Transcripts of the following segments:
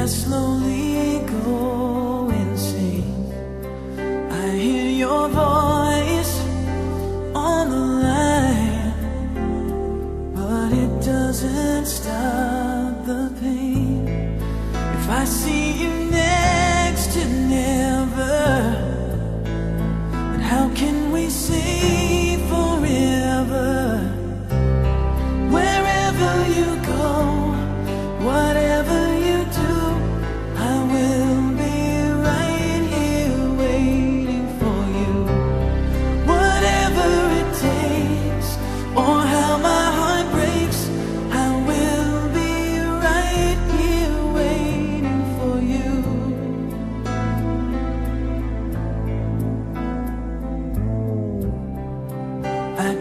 I slowly go insane. I hear your voice on the line, but it doesn't stop the pain. If I see you next to never, then how can we say forever? Wherever you go,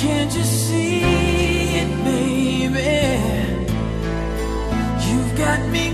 can't you see it, baby? You've got me